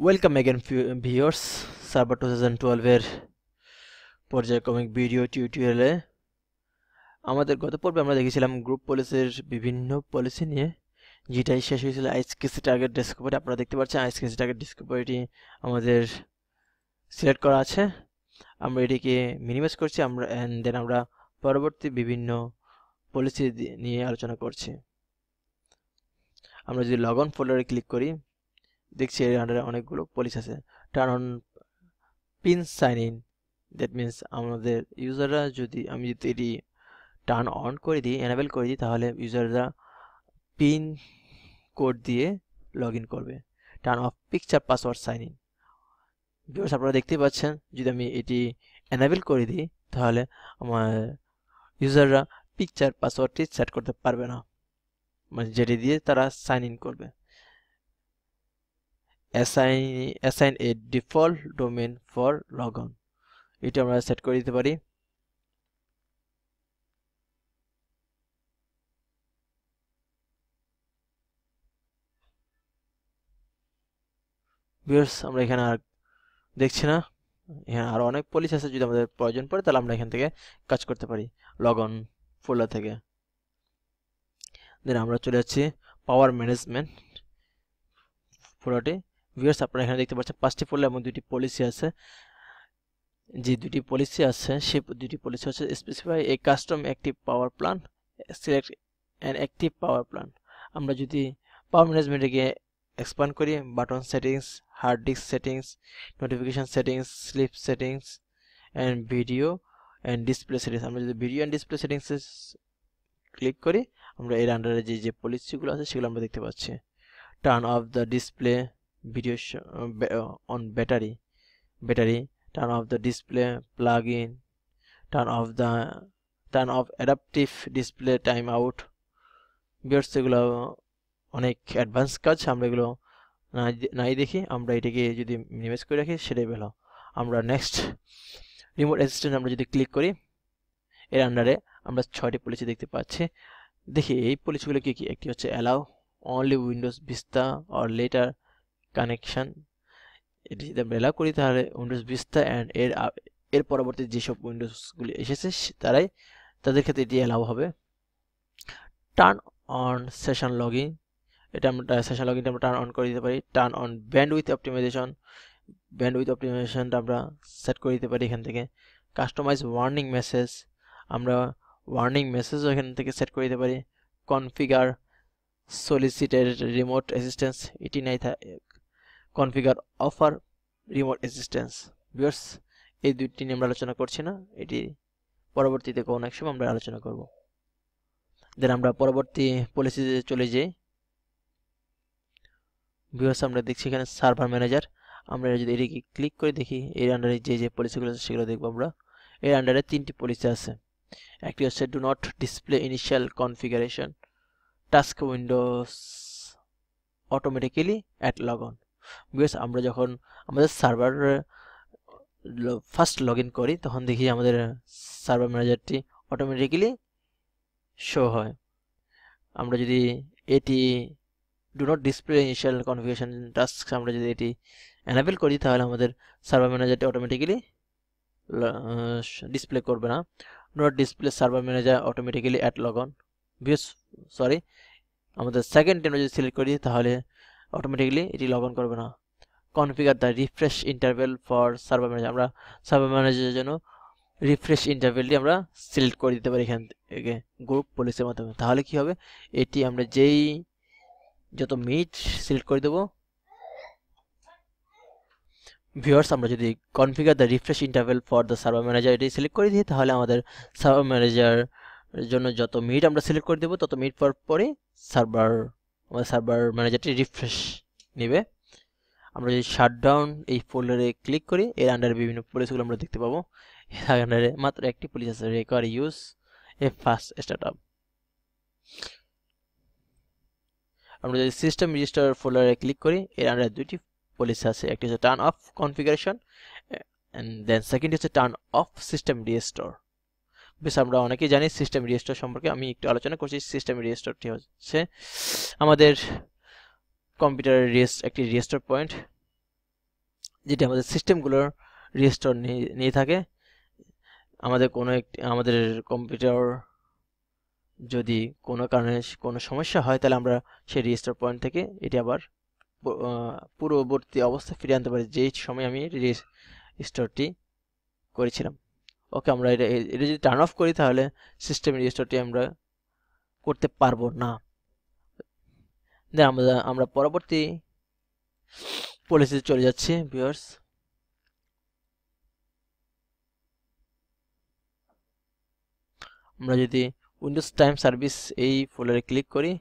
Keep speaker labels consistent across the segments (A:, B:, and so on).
A: Welcome again viewers server two thousand টুয়েলভের পর্যায়ক্রমিক video টিউটোরিয়ালে আমাদের গত পর্বে আমরা দেখেছিলাম গ্রুপ পলিসির বিভিন্ন পলিসি নিয়ে, যেটাই শেষ হয়েছিল আইসকেসি টার্গেট ডিসকভারি আপনারা দেখতে পাচ্ছেন আইসকেসি টার্গেট ডিসকভারিটি আমাদের সিলেক্ট করা আছে। আমরা এটিকে মিনিমাইজ করছি, আমরা অ্যান্ড দেন আমরা পরবর্তী বিভিন্ন পলিসি নিয়ে আলোচনা করছি। আমরা যদি লগ অন ফোল্ডারে ক্লিক করি দেখছি এর আন্ডারে অনেকগুলো পলিসি আছে। Turn on PIN sign in that means আমাদের ইউজাররা যদি আমি যদি এটি টার্ন অন করে দিই এনাবেল করে দিই, তাহলে ইউজাররা পিন কোড দিয়ে লগ ইন করবে। Turn off picture password sign in viewers আপনারা দেখতে পাচ্ছেন, যদি আমি এটি এনাবেল করে দিই, তাহলে আমার ইউজাররা পিকচার পাসওয়ার্ডটি সেট করতে পারবে না। মানে যেটি দিয়ে তারা সাইন ইন করবে। Assign assign a default domain for logon. এটা আমরা সেট করে দিতে পারি। ভিউয়ার্স আমরা এখানে আর দেখছি না। এখানে আরও অনেক পলিসি আছে, যদি আমাদের প্রয়োজন পড়ে, তাহলে আমরা এখান থেকে কাজ করতে পারি। লগ অন ফোল্ডার থেকে। দেন আমরা চলে যাচ্ছি পাওয়ার ম্যানেজমেন্ট ফোল্ডারটি ভিউয়ার্স আপনারা এখানে দেখতে পাচ্ছেন পাঁচটি ফোল্ডার এবং দুটি পলিসি আছে। যে দুটি পলিসি আছে, সেই দুটি পলিসি হচ্ছে specify a custom active power plan select an active power plan আমরা যদি পাওয়ার ম্যানেজমেন্টে গিয়ে এক্সপান্ড করি button settings hard disk settings notification settings sleep settings and video and display settings আমরা যদি ভিডিও অ্যান্ড ডিসপ্লে সেটিংসে click করি, আমরা এর আন্ডারে যে যে পলিসিগুলো আছে, সেগুলো আমরা দেখতে পাচ্ছি। Turn off the display video uh, on battery. Battery turn off the display plug-in turn off the turn off adaptive display timeout. Viewers এগুলো অনেক অ্যাডভান্স কাজ আমরা এগুলো নাই দেখি। আমরা এটাকে যদি মিনিমাইজ করে রাখি সেটাই ভালো। আমরা নেক্সট রিমোট অ্যাসিস্ট্যান্ট আমরা যদি ক্লিক করি এর আন্ডারে আমরা ছয়টি পলিসি দেখতে পাচ্ছি। দেখি এই পলিসিগুলো কী কী? একটি হচ্ছে allow only Windows Vista or later connection এটি যদি আমরা এলাও করি, তাহলে উইন্ডোজ ভিস্তা অ্যান্ড এর এর পরবর্তী যেসব উইন্ডোজগুলি এসেছে তারাই তাদের ক্ষেত্রে এটি অ্যালাউ হবে। টার্ন অন সেশন লগইন এটা আমরা সেশন লগইনটা আমরা টার্ন অন করে দিতে পারি। Turn on bandwidth optimization bandwidth অপটিমাইজেশনটা আমরা সেট করে দিতে পারি এখান থেকে। কাস্টমাইজ ওয়ার্নিং মেসেজ আমরা ওয়ার্নিং মেসেজও এখান থেকে সেট করে দিতে পারি। কনফিগার সলিসিটেড রিমোট অ্যাসিস্ট্যান্স এটি নাই configure offer remote assistance viewers এই দুইটি নিয়ে আমরা আলোচনা করছি না। এটি পরবর্তীতে কোনো এক সময় আমরা আলোচনা করব। দেন আমরা পরবর্তী পলিসিতে চলে যাই। ভিউয়ার্স আমরা দেখছি এখানে সার্ভার ম্যানেজার আমরা যদি এটিকে ক্লিক করে দেখি, এর আন্ডারে যে যে পলিসিগুলো আছে সেগুলো দেখব আমরা। এর আন্ডারে তিনটি পলিসি আছে। একটি হচ্ছে do not display initial configuration task Windows automatically at log on because আমরা যখন আমাদের সার্ভার ফার্স্ট লগ করি, তখন দেখি আমাদের সার্ভার ম্যানেজারটি অটোমেটিক্যালি শো হয়। আমরা যদি এটি do not display initial configuration task আমরা যদি এটি অ্যানাবেল করি, তাহলে আমাদের সার্ভার ম্যানেজারটি অটোমেটিক্যালি ডিসপ্লে করবে না। Not display server manager automatically at log on sorry আমাদের সেকেন্ড আমরা যদি সিলেক্ট করি, তাহলে অটোমেটিক্যালি এটি লগ অন করবে না। Configure the refresh interval for server manager আমরা সার্ভার ম্যানেজারের জন্য রিফ্রেশ ইন্টারভেলটি আমরা সিলেক্ট করে দিতে পারি এখান থেকে গ্রুপ পলিসির মাধ্যমে। তাহলে কি হবে? এটি আমরা যেই যত মিট সিলেক্ট করে দেবো ভিউয়ার্স আমরা যদি configure the refresh interval for the server manager এটি সিলেক্ট করে দিই, তাহলে আমাদের সার্ভার ম্যানেজার জন্য যত মিট আমরা সিলেক্ট করে দেবো, তত মিট পর পরে সার্ভার আমাদের সার্ভার ম্যানেজারটি রিফ্রেশ নেবে। আমরা যদি শাটডাউন এই ফোল্ডারে ক্লিক করি, এর আন্ডারে বিভিন্ন পলিসিগুলো আমরা দেখতে পাবো। এর আন্ডারে মাত্র একটি পলিসি আছে require use a first start up আমরা যদি সিস্টেম রেজিস্টার ফোল্ডারে ক্লিক করি, এর আন্ডারে দুইটি পলিসি আছে, একটি হচ্ছে turn off configuration and then second হচ্ছে টার্ন অফ সিস্টেম রিস্টোর বেশ, আমরা অনেকেই জানি সিস্টেম রেজিস্টার সম্পর্কে। আমি একটু আলোচনা করছি সিস্টেম রেজিস্টারটি হচ্ছে আমাদের কম্পিউটারের একটি রেজিস্টার পয়েন্ট যেটি আমাদের সিস্টেমগুলোর রিস্টোর নিয়ে থাকে। আমাদের কোনো একটি আমাদের কম্পিউটার যদি কোনো কারণে কোনো সমস্যা হয়, তাহলে আমরা সেই রেজিস্টার পয়েন্ট থেকে এটি আবার পূর্ববর্তী অবস্থায় ফিরে আনতে পারি, যেই সময় আমি রেজিস্টারটি করেছিলাম। ওকে, আমরা এটা এটা যদি টার্ন অফ করি তাহলে সিস্টেম রেজিস্টারটি আমরা করতে পারব না। দেন আমরা আমরা পরবর্তী পলিসিতে চলে যাচ্ছি ভিউয়ার্স আমরা যদি উইন্ডোজ টাইম সার্ভিস এই ফোল্ডারে ক্লিক করি,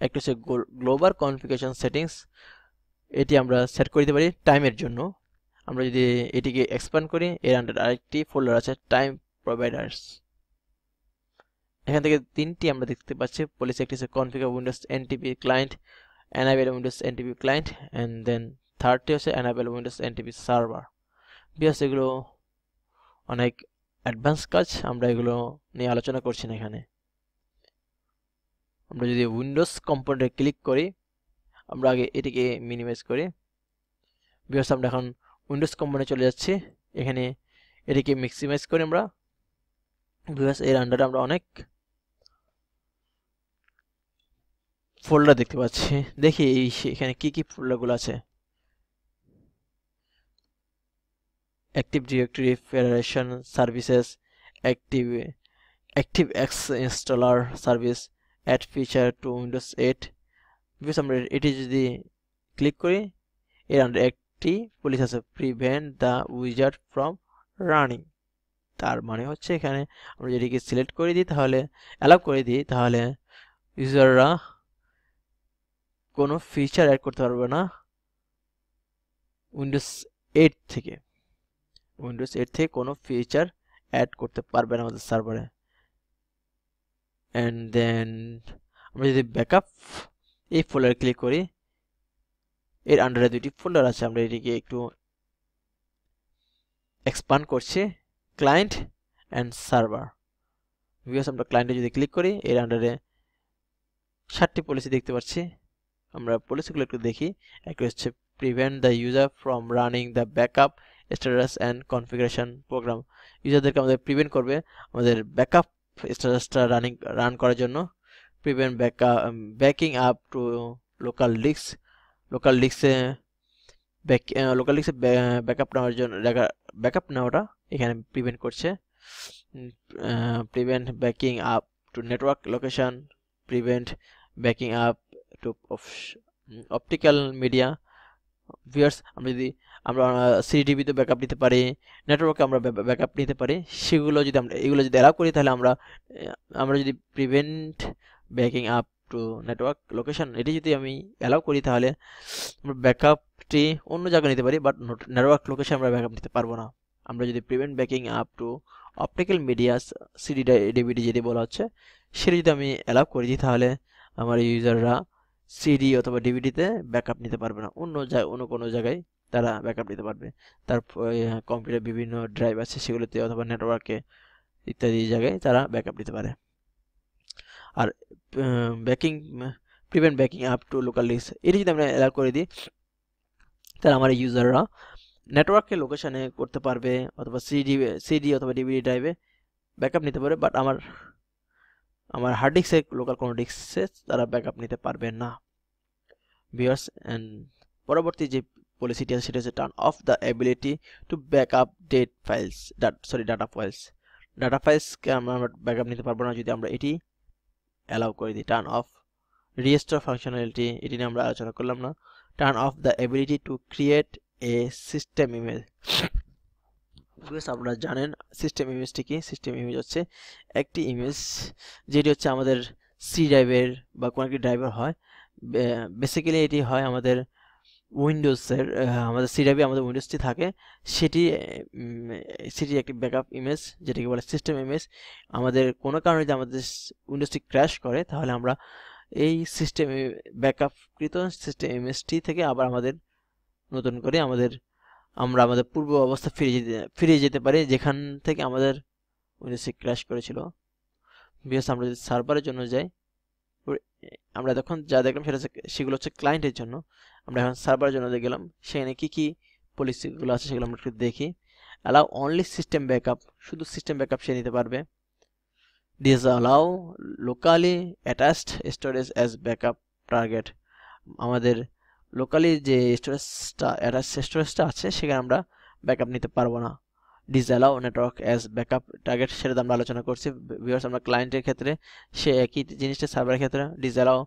A: একটা হচ্ছে গ্লোবাল কনফিগারেশন সেটিংস এটি আমরা সেট করে দিতে পারি টাইমের জন্য। আমরা যদি এটিকে এক্সপ্যান্ড করি, এর আন্ডার আরেকটি ফোল্ডার আছে টাইম প্রোভাইডার্স এখান থেকে তিনটি আমরা দেখতে পাচ্ছি। পলিসি একটি হচ্ছে configure Windows NTP client enable Windows NTP client and then থার্ডটি হচ্ছে enable Windows NTP server because এগুলো অনেক অ্যাডভান্স কাজ, আমরা এগুলো নিয়ে আলোচনা করছি না এখানে। আমরা যদি উইন্ডোজ কম্পোনেন্টে ক্লিক করি, আমরা আগে এটিকে মিনিমাইজ করি। বিকজ আমরা এখন উইন্ডোজ কোম্পানি চলে যাচ্ছি। এখানে এটিকে ম্যাক্সিমাইজ করি আমরা। বিকজ এর আন্ডারে আমরা অনেক ফোল্ডার দেখতে পাচ্ছি। দেখি এই এখানে কি কি ফোল্ডারগুলো আছে? Active federation services active active ActiveX installer service Add Feature to Windows 8 because আমরা এটি যদি ক্লিক করি, এর আন্ডার একটি পুলিশ আছে prevent the wizard from running তার মানে হচ্ছে এখানে আমরা যেটিকে সিলেক্ট করে দিই, তাহলে অ্যালাউ করে দিই, তাহলে ইউজাররা কোনো ফিচার অ্যাড করতে পারবে না উইন্ডোজ এইট থেকে। উইন্ডোজ এইট থেকে কোনো ফিচার অ্যাড করতে পারবে না আমাদের সার্ভারে অ্যান্ড দেন আমরা যদি ব্যাকআপ এই ফোল্ডারে ক্লিক করি এর আন্ডারে দুটি ফোল্ডার আছে, আমরা এটিকে একটু এক্সপান্ড করছি। ক্লায়েন্ট অ্যান্ড সার্ভার বিকজ আমরা ক্লায়েন্টে যদি ক্লিক করি, এর আন্ডারে ষাটটি পলিসি দেখতে পাচ্ছি। আমরা পলিসিগুলো একটু দেখি। একটা হচ্ছে prevent the user from running the backup status and configuration program ইউজারদেরকে আমাদের প্রিভেন্ট করবে আমাদের ব্যাকআপ স্ট্যাটাসটা রানিং রান করার জন্য। Prevent backup backing up to local disk local ডিস্কে back local ডিস্কে ব্যাকআপ নেওয়ার জন্য ব্যাকআপ নেওয়াটা এখানে প্রিভেন্ট করছে। Prevent backing up to network location prevent backing up to optical media viewers আমরা যদি, আমরা সিডিবিতে ব্যাকআপ নিতে পারি নেটওয়ার্কে আমরা ব্যাকআপ নিতে পারি, সেগুলো যদি আমরা, এগুলো যদি অ্যালাউ করি, তাহলে আমরা আমরা যদি prevent backing up to network location এটি যদি আমি অ্যালাউ করি তাহলে আমরা ব্যাকআপটি অন্য জায়গায় নিতে পারি বাট নেটওয়ার্ক লোকেশন আমরা ব্যাকআপ নিতে পারব না। আমরা যদি prevent backing up to optical media CD DVD যেটি বলা হচ্ছে, সেটি যদি আমি অ্যালাউ করে দিই তাহলে আমার ইউজাররা সিডি অথবা ডিভিডিতে ব্যাকআপ নিতে পারবে না। অন্য অন্য কোনো জায়গায় তারা ব্যাকআপ নিতে পারবে। তার কম্পিউটার বিভিন্ন ড্রাইভ আছে সেগুলোতে অথবা নেটওয়ার্কে ইত্যাদি জায়গায় তারা ব্যাকআপ নিতে পারে। আর backing prevent backing up to local disk এটি যদি আমরা অ্যালাউ করে দিই, তাহলে আমার ইউজাররা নেটওয়ার্কের লোকেশানে করতে পারবে, অথবা সিডি সিডি অথবা ডিভিডি ড্রাইভে ব্যাকআপ নিতে পারবে বাট আমার আমার হার্ড ডিস্কে লোকাল কোনো ডিস্কে তারা ব্যাকআপ নিতে পারবে না। ভিউয়ার্স অ্যান্ড পরবর্তী যে পলিসিটি আছে, সেটা হচ্ছে turn off the ability to back up date files sorry data files data ফাইলসকে আমরা ব্যাকআপ নিতে পারব না যদি আমরা এটি অ্যালাউ করে দিই। টার্ন অফ রিস্টোর ফাংশনালিটি এটি নিয়ে আমরা আলোচনা করলাম না। Turn off the ability to create a system image image আপনারা জানেন সিস্টেম ইমেজটি কি? সিস্টেম ইমেজ হচ্ছে একটি ইমেজ যেটি হচ্ছে আমাদের সি ড্রাইভের বা কোনো একটি ড্রাইভার হয়। বেসিক্যালি এটি হয় আমাদের উইন্ডোজের আমাদের সি ড্রাইভে আমাদের উইন্ডোজটি থাকে, সেটি সেটি একটি ব্যাকআপ ইমেজ, যেটাকে বলে সিস্টেম ইমেজ। আমাদের কোনো কারণে যদি আমাদের উইন্ডোজটি ক্র্যাশ করে, তাহলে আমরা এই সিস্টেম ব্যাকআপকৃত সিস্টেম ইমেজটি থেকে আবার আমাদের নতুন করে আমাদের, আমরা আমাদের পূর্ব অবস্থা ফিরে যেতে ফিরে যেতে পারি, যেখান থেকে আমাদের উইন্ডোজটি ক্র্যাশ করেছিল। বিকজ আমরা যদি সার্ভারের জন্য যাই আমরা তখন যা দেখলাম সেটা হচ্ছে সেগুলো হচ্ছে ক্লায়েন্টের জন্য। আমরা এখন সার্ভারের জন্য গেলাম, সেখানে কি কি পলিসিগুলো আছে সেগুলো আমরা একটু দেখি। অ্যালাউ অনলি সিস্টেম ব্যাকআপ শুধু সিস্টেম ব্যাকআপ সে নিতে পারবে। Disallow locally attached storage as backup target আমাদের লোকালি যে স্টোরেজটা অ্যাটাচ স্টোরেজটা আছে, সেখানে আমরা ব্যাকআপ নিতে পারব না। Disallow network as backup target সেটা আমরা আলোচনা করছি। ভিউয়ার্স আমরা ক্লায়েন্টের ক্ষেত্রে সে একই জিনিসটা সার্ভারের ক্ষেত্রে disallow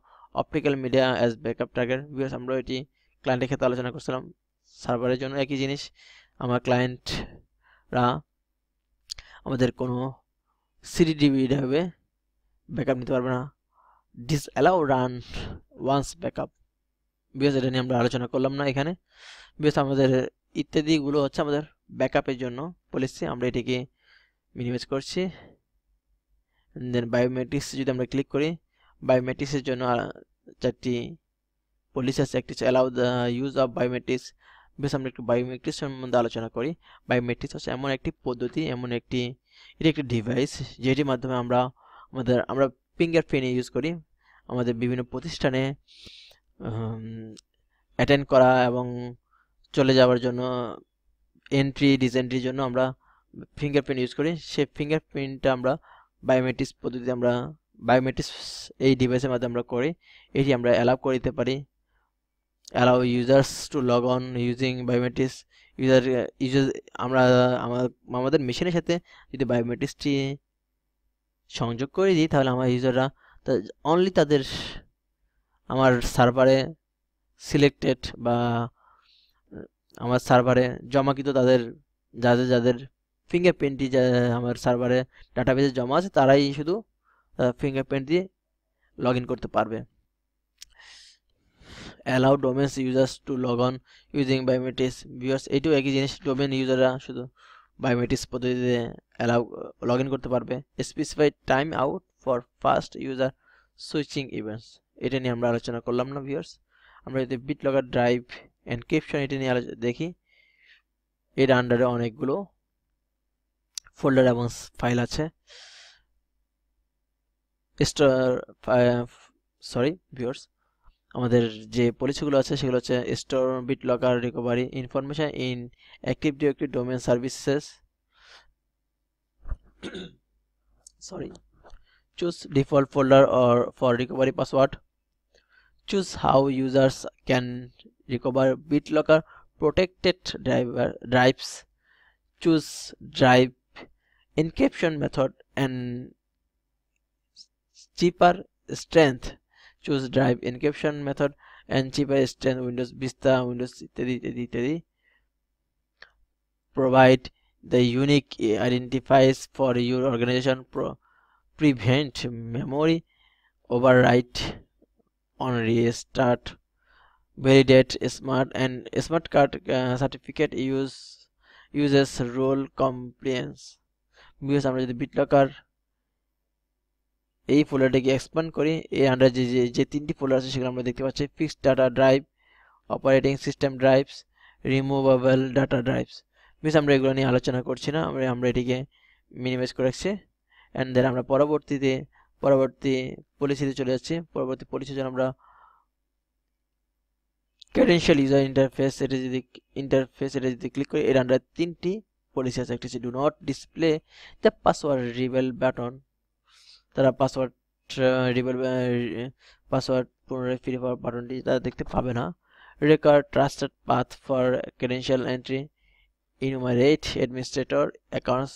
A: optical media as backup target viewers আমরা এটি ক্লায়েন্টের ক্ষেত্রে আলোচনা করছিলাম। সার্ভারের জন্য একই জিনিস। আমার ক্লায়েন্টরা আমাদের কোনো সিডিডিবি হবে ব্যাকআপ নিতে পারবে না। Disallow run once backup because এটা নিয়ে আমরা আলোচনা করলাম না এখানে। বিকজ আমাদের ইত্যাদিগুলো হচ্ছে আমাদের ব্যাকআপের জন্য পলিসি আমরা এটিকে মিনিমাইজ করছি। দেন বায়োমেট্রিক্স যদি আমরা ক্লিক করি বায়োমেট্রিক্সের জন্য চারটি পলিসি আছে। একটি allow the use of biometrics বেশ, আমরা একটু বায়োমেট্রিক্স সম্বন্ধে আলোচনা করি। বায়োমেট্রিক্স হচ্ছে এমন একটি পদ্ধতি, এমন একটি, এটি একটি ডিভাইস যেটির মাধ্যমে আমরা আমাদের, আমরা ফিঙ্গার প্রিন্ট ইউজ করি। আমাদের বিভিন্ন প্রতিষ্ঠানে অ্যাটেন্ড করা এবং চলে যাওয়ার জন্য এন্ট্রি ডিসেন্ট্রির জন্য আমরা ফিঙ্গারপ্রিন্ট ইউজ করি। সেই ফিঙ্গারপ্রিন্টটা আমরা বায়োমেট্রিক্স পদ্ধতিতে আমরা বায়োমেট্রিক্স এই ডিভাইসের মাধ্যমে আমরা করি। এটি আমরা অ্যালাউ করে দিতে পারি। Allow users to log on using biometrics user user আমরা আমাদের মেশিনের সাথে যদি বায়োমেট্রিক্সটি সংযোগ করে দিই, তাহলে আমার ইউজাররা অনলি তাদের আমার সার্ভারে সিলেক্টেড বা আমার সার্ভারে জমাকৃত তাদের, যাদের যাদের ফিঙ্গারপ্রিন্টটি আমার সার্ভারে ডাটাবেসে জমা আছে, তারাই শুধু ফিঙ্গারপ্রিন্ট দিয়ে লগ করতে পারবে। Allow domains users to log on using biometrics viewers এটিও একই জিনিস ডোমেন ইউজাররা শুধু বায়োমেট্রিক্স পদ্ধতিতে অ্যালাউ লগ করতে পারবে। Specified time out for first user switching events এটা নিয়ে আমরা আলোচনা করলাম না ভিউয়ার্স আমরা যদি বিট লগার ড্রাইভ এনক্রিপশন এটা নিয়ে দেখি। এর আন্ডারে অনেকগুলো ফোল্ডার এবং ফাইল আছে। স্টোর সরি ভিউয়ার্স আমাদের যে পলিসিগুলো আছে সেগুলো হচ্ছে store BitLocker recovery information in Active Directory domain services sorry. Choose default folder or for recovery password choose how users can recover BitLocker protected driver drives choose drive encryption method and cheaper strength choose drive encryption method and cheaper strength windows vista windows ইত্যাদি ইত্যাদি ইত্যাদি provide the unique identifiers for your organization pro prevent memory overwrite on restart validate smart and smart card uh, certificate use uses role compliance. Because আমরা যদি বিটলকার এই ফোল্ডারটাকে expand করি এই under যে যে তিনটি ফোল্ডার আছে সেগুলো আমরা দেখতে পাচ্ছি fixed data drive operating system drives removable data drives because আমরা এগুলো নিয়ে আলোচনা করছি না আমরা আমরা এটিকে মিনিমাইজ করে রাখছি। অ্যান্ড দেন আমরা পরবর্তীতে পরবর্তী পলিসিতে চলে যাচ্ছি। পরবর্তী পলিসির জন্য আমরা ক্রেডেনশিয়াল ইউজার ইন্টারফেস এটা যদি ইন্টারফেস এটা যদি ক্লিক করি, এর আন্ডারে তিনটি পলিসি আছে। একটি do not display the password reveal button তারা পাসওয়ার্ড রিভেল পাসওয়ার্ড পুনরায় ফিরে পাওয়ার বাটনটি তারা দেখতে পাবে না। Record trusted path for credential entry enumerate administrator accounts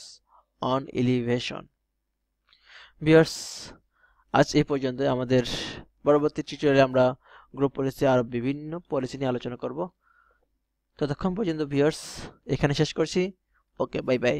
A: on elevation viewers আজ এই পর্যন্ত আমাদের পরবর্তী টিউটোরিয়ালে আমরা গ্রুপ পলিসি আর বিভিন্ন পলিসি নিয়ে আলোচনা করব। ততক্ষণ পর্যন্ত ভিউয়ার্স এখানে শেষ করছি। Okay bye bye